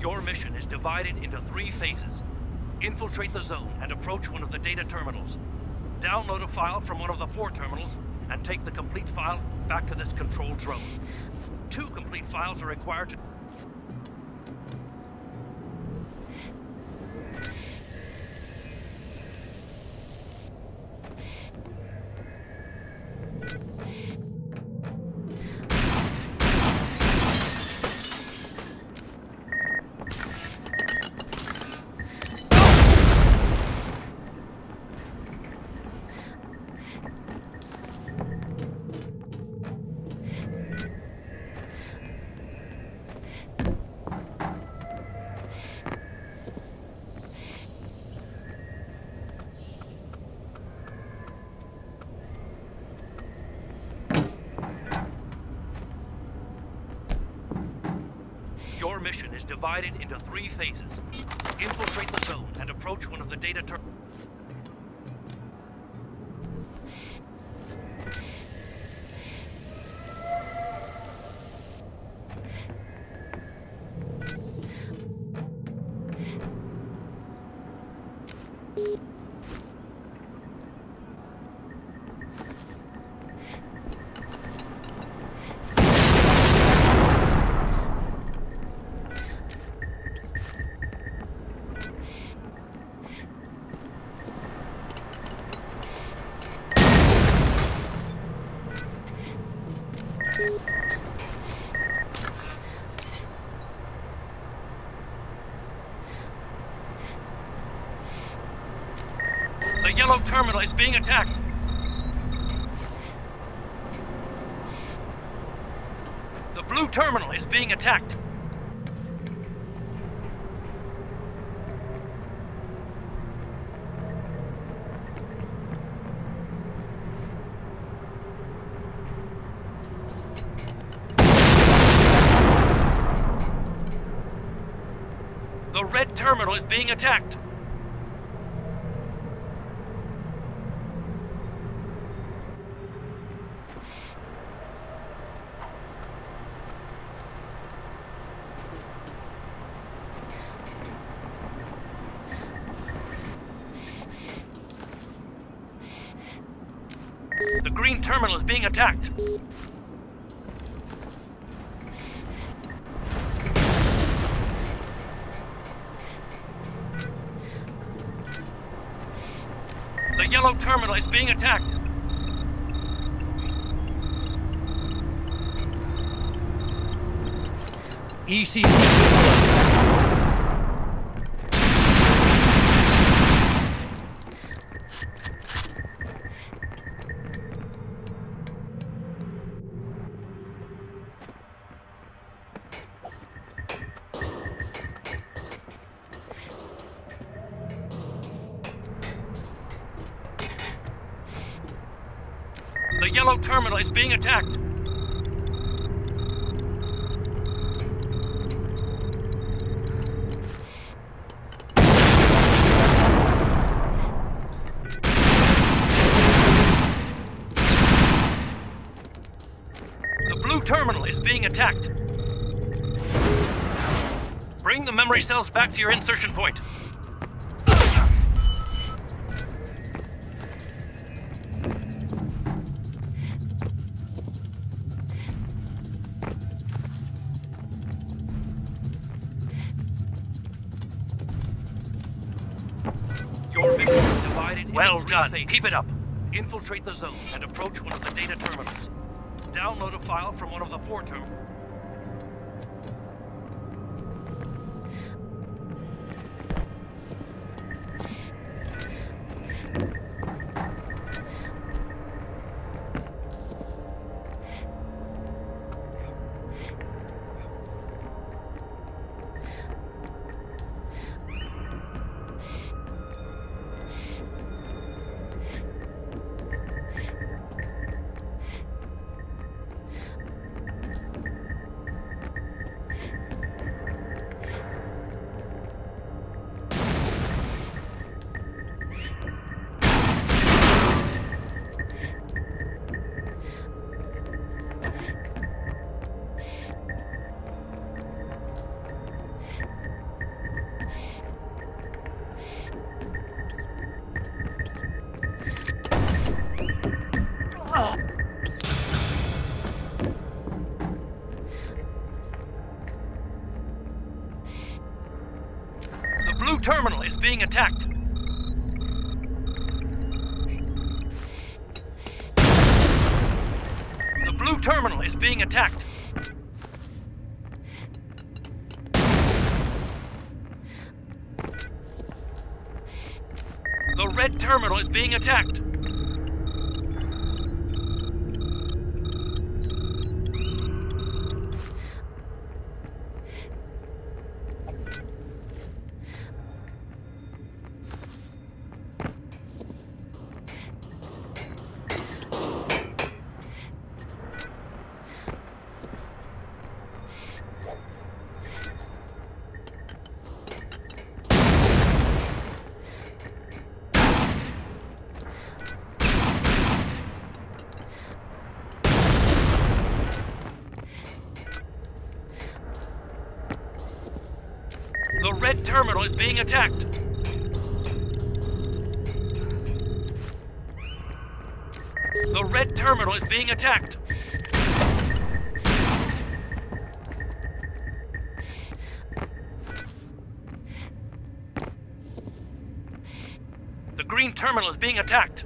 Your mission is divided into three phases. Infiltrate the zone and approach one of the data terminals. Download a file from one of the four terminals and take the complete file back to this control drone. Two complete files are required to... mission is divided into three phases. Infiltrate the zone and approach one of the data ter- yellow terminal is being attacked. The blue terminal is being attacked. The red terminal is being attacked. The green terminal is being attacked. The yellow terminal is being attacked. ECC The terminal is being attacked. The blue terminal is being attacked. Bring the memory cells back to your insertion point. Well done. Keep it up. Infiltrate the zone and approach one of the data terminals. Download a file from one of the four terminals. Terminal is being attacked. The blue terminal is being attacked. The red is being attacked. The red terminal is being attacked. The red terminal is being attacked. The green terminal is being attacked.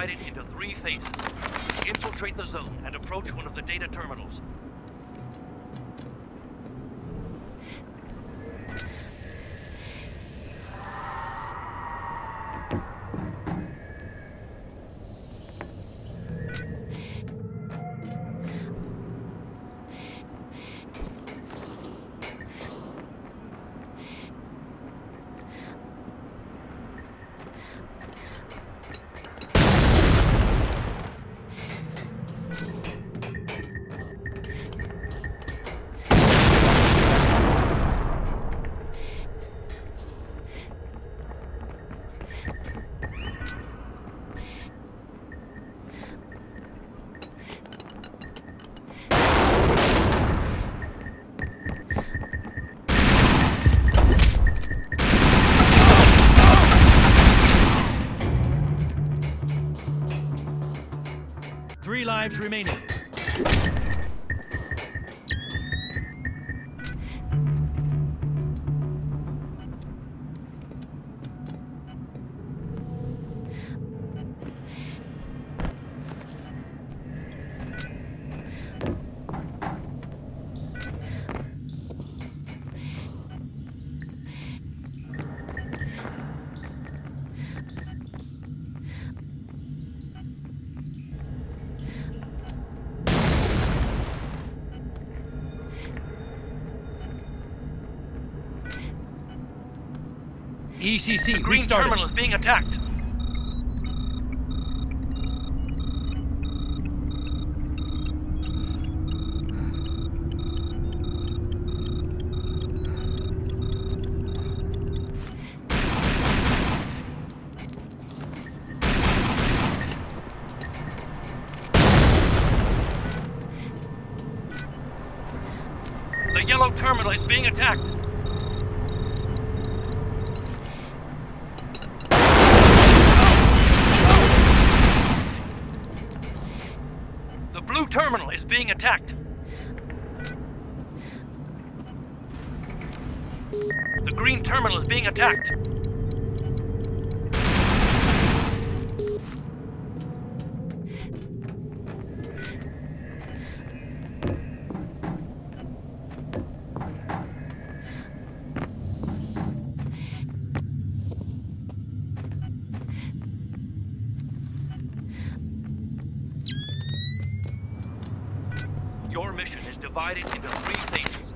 Divided into three phases. Infiltrate the zone and approach one of the data terminals. Remaining. ECC The green restarted. terminal is being attacked. The yellow terminal is being attacked. The blue terminal is being attacked. The green terminal is being attacked. Divided into three phases.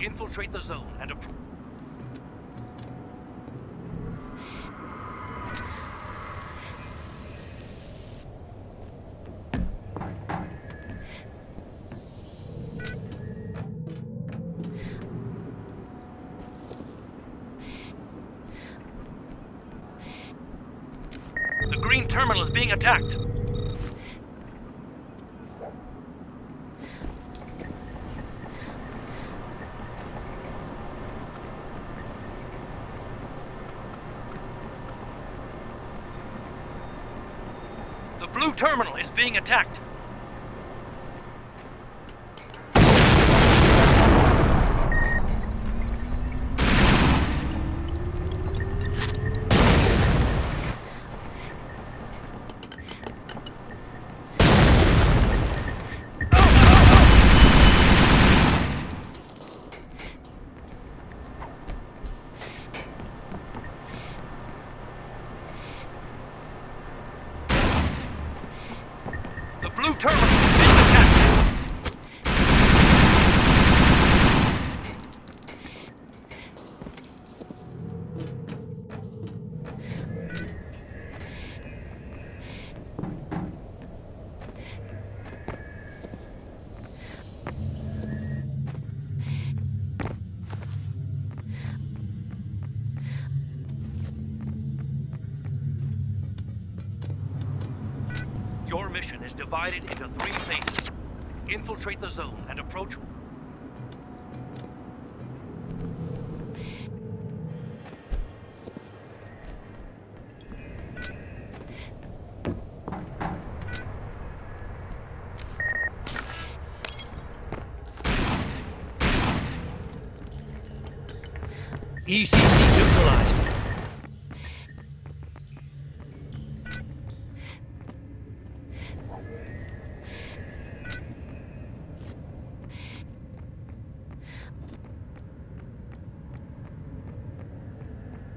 Infiltrate the zone and approach. The green terminal is being attacked. The blue terminal is being attacked. Blue terminal ECC neutralized.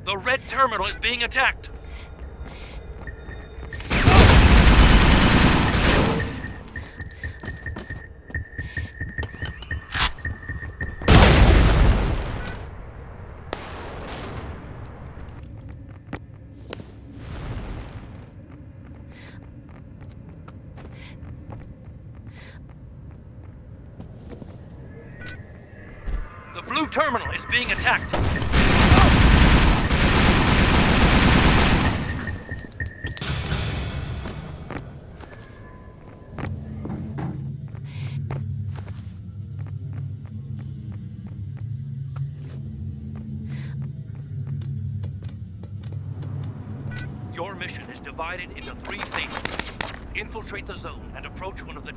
The red terminal is being attacked. Terminal is being attacked. Your mission is divided into three phases. Infiltrate the zone and approach one of the...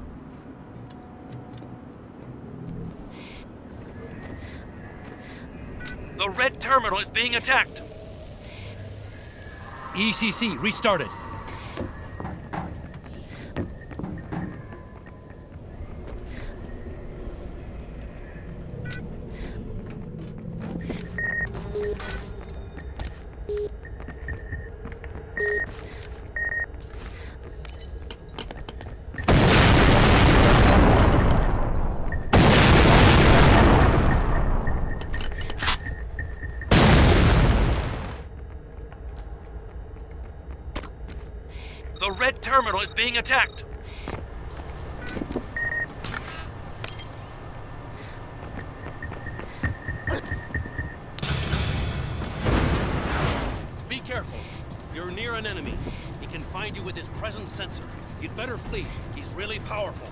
The red terminal is being attacked. ECC restarted. The red terminal is being attacked. Be careful. You're near an enemy. He can find you with his presence sensor. You'd better flee. He's really powerful.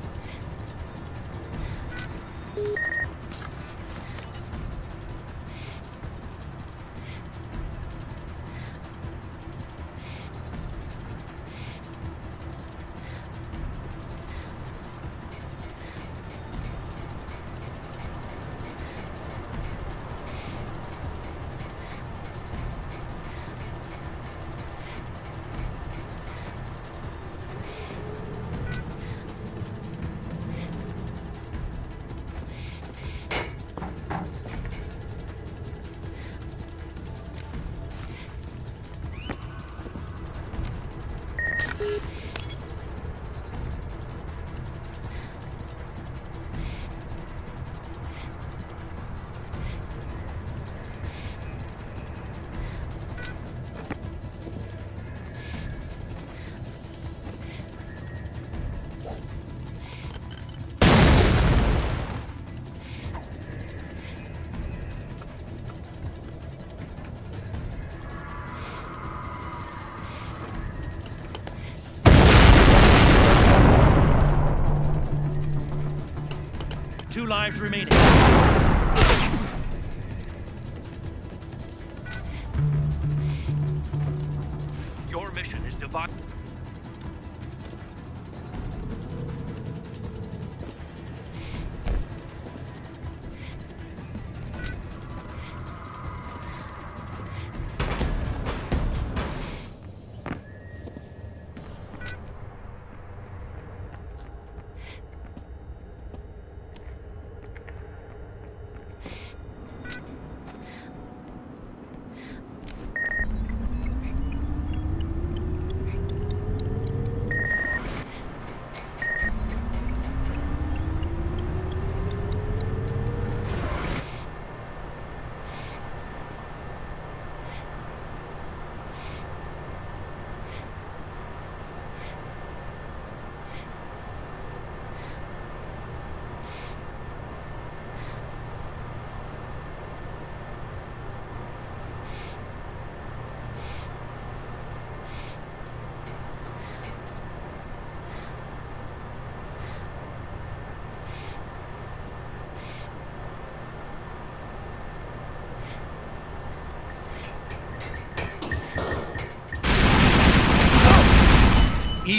Lives remaining.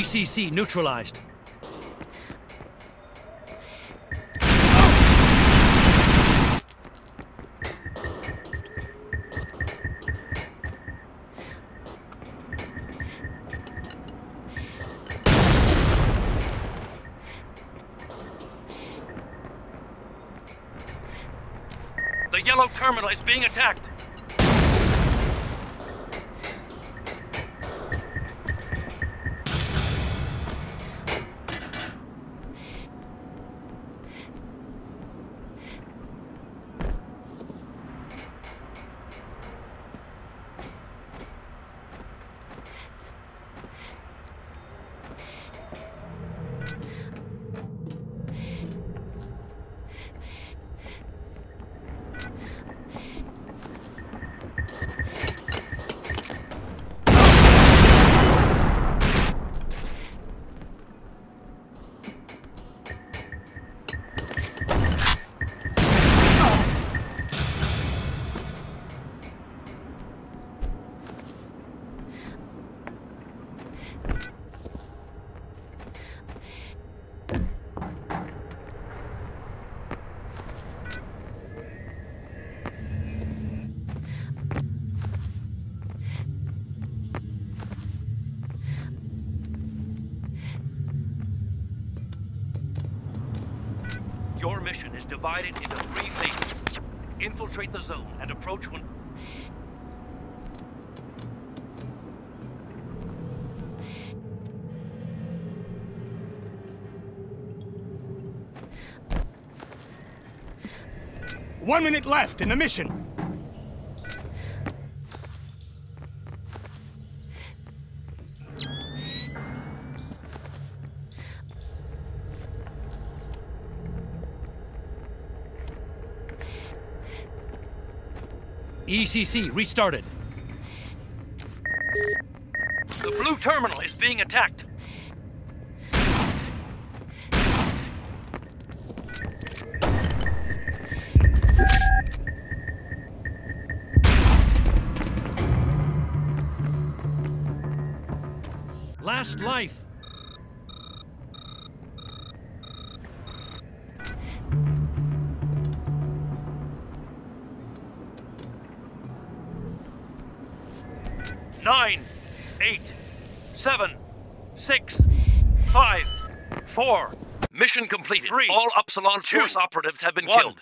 ECC neutralized. The yellow terminal is being attacked. Your mission is divided into three phases. Infiltrate the zone and approach one. One minute left in the mission. ECC restarted. The blue terminal is being attacked. Last life. nine, eight, seven, six, five, four. Mission completed. Three, All Upsilon two, Force operatives have been one. killed.